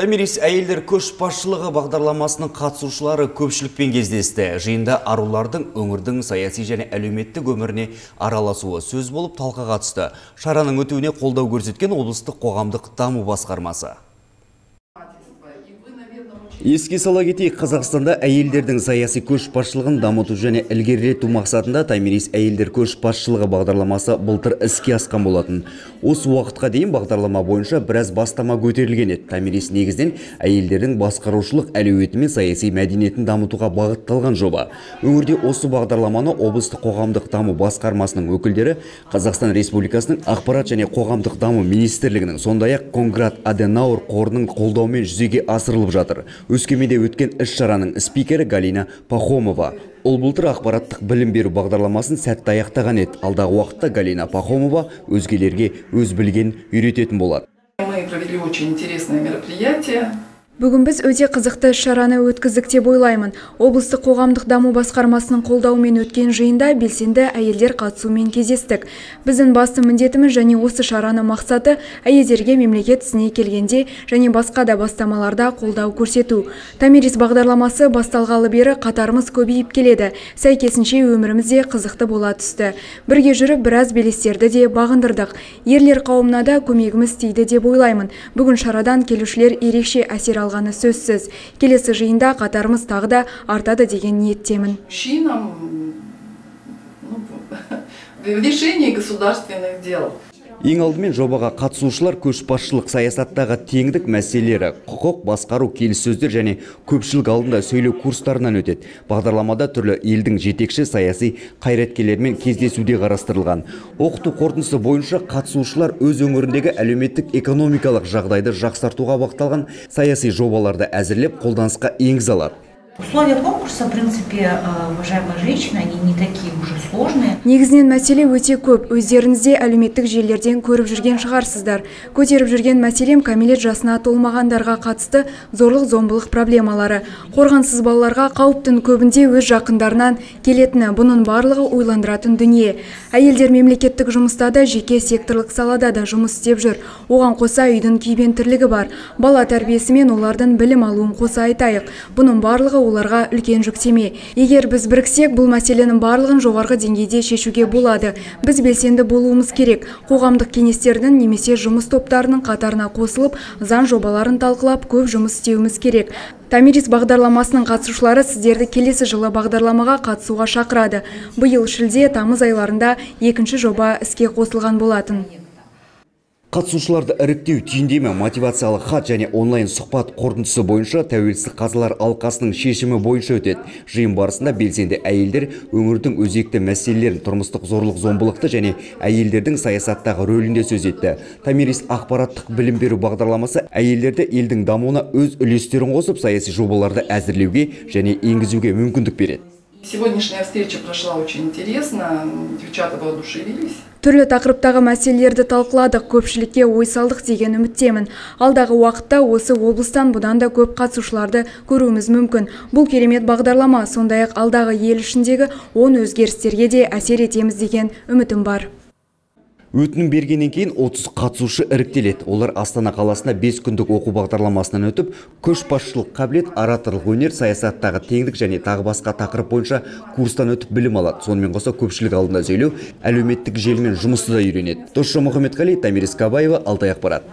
Томирис әйелдер көшбасшылығы бағдарламасының қатысушылары көпшілікпен кездесті. Жиында арулардың өңірдің саяси және әлеуметтік өміріне араласуы сөз болып талқыға түсті. Шараның өтуіне қолдау көрсеткен облыстық қоғамдық даму басқармасы. Еске сала кетейік, Қазақстанда әйелдердің саяси көшбасшылығын дамыту және ілгерілету мақсатында Томирис әйелдер көшбасшылығы бағдарламасы былтыр іске асқан болатын. Осы уақытқа дейін бағдарлама бойынша біраз бастама көтерілген еді. Томирис негізінен әйелдердің басқарушылық әлеуеті мен саяси мәдениетін дамытуға бағытталған жоба. Өңірде осы бағдарламаны облыстық қоғамдық даму басқармасының өкілдері Қазақстан Республикасының ақпарат және қоғамдық даму министрлігінің сондай-ақ Конград Аденауэр қорының қолдауымен жүзеге асырылып жатыр өскеменде өткен іс-шараның спикері галина пахомова. Ол былтыр ақпараттық білім беру бағдарламасын сәтті аяқтаған еді. Алдағы уақытта галина пахомова өзгелерге өз білгенін үйрететін болады. Мы провели очень интересное мероприятие Бүгін біз өте қызықты шараны өткіздік деп ойлаймын. Облыстық қоғамдық даму басқармасының қолдауымен өткен жиында белсенді әйелдер қатысуымен кездестік. Біздің басты міндетіміз және осы шараны мақсаты әйелдерге мемлекет ісіне келгенде және басқа да бастамаларда қолдау көрсету. Томирис бағдарламасы басталғалы бері қатарымыз көбейіп келеді. Сәйкесінше өміріміз де қызықты бола түсті. Бірге жүріп біраз белестерді де бағындырдық. Ерлер қауымына да көмегіміз тиді деп ойлаймын. Бүгін шарадан келушілер ерекше әсер алғаны сөзсіз. Келесі жиында қатарымыз тағы да артады деген ниеттемін. В решении государственных дел. Ең алдымен жобаға қатысушылар көшбасшылық саясаттағы теңдік мәселелері, құқық басқару келіссөздер және көпшілік алдында сөйлеу курстарынан өтеді. Бағдарламада түрлі елдің жетекші саяси қайраткерлерімен кездесуде қарастырылған. Оқыту қорытындысы бойынша қатысушылар өз өңіріндегі әлеуметтік экономикалық жағдайды жақсартуға бағытталған саяси жобаларды әзірлеп қолданысқа енгізе алады. Условия конкурса, в принципе, э, уважаемые женщины, они не такие уже сложные. Негізінен мәселе өте көп. Өздеріңізде әлеуметтік желілерден көріп жүрген шығарсыздар. Көтеріп жүрген мәселем кәмелет жасына толмағандарға қатысты зорлық-зомбылық проблемалары. Қорғансыз балаларға қауіптің көбінде өз жақындарынан келетіні, бұның барлығы ойландыратын дүние. Әйелдер мемлекеттік жұмыста да жеке секторлық салада да жұмыс істеп жүр. Оған қоса үйдің күйбен тірлігі бар. Бала тәрбиесі мен олардың білім алуын қоса айтайық. Бұның барлығы оларға үлкен жүктеме егер біз біріксек бұл мәселенің барлығын жоғарғы деңгейде шешуге болады біз белсенді болуымыз керек қоғамдық кеңестердің немесе жұмыс топтарының қатарына қосылып заң жобаларын талқылап көп жұмыс істеуіміз керек Тамирис бағдарламасының қатысушылары сіздерді келесі жылы бағдарламаға қатысуға шақырады. Биыл шілде тамыз айларында екінші жоба іске қосылған болатын. Қатысушыларды іріктеу түйіндеме мотивациялық хат және онлайн сұхбат қорытындысы бойынша тәуелсіз қазылар алқасының шешімі бойынша өтеді. Жиын барысында белсенді әйелдер өңірдің өзекті мәселелерін тұрмыстық зорлық зомбылықты және әйелдердің саясаттағы рөлінде сөз етті. Тамирис ақпараттық білім беру бағдарламасы әйелдерді елдің дамуына өз үлестерін қосып саяси жобаларды әзірлеуге және енгізуге мүмкіндік береді. Сегодняшняя встреча прошла очень интересно, девчата воодушевились. Түрлі тақырыптағы мәселелерді талқыладық, көпшілікке ой салдық деген үміттемін. Алдағы уақытта осы облыстан бұдан да көп қатысушыларды көруіміз мүмкін. Бұл керемет бағдарлама, сондай-ақ алдағы ел ішіндегі 10 өзгерістерге де әсер етеміз деген үмітім бар. Өтінім бергеннен кейін 30 қатысушы іріктеледі. Олар Астана қаласына 5 күндік оқу бағдарламасынан өтіп, көшбасшылық қабілет, ораторлық өнер, саясаттағы теңдік және тағы басқа тақырып бойынша курстан өтіп білім алады. Сонымен қоса көпшілік алдында сөйлеу, әлеуметтік желімен жұмысты да үйренеді. Досжан Мұхаммедқали, Тамир Искабаева, Алтай ақпарат.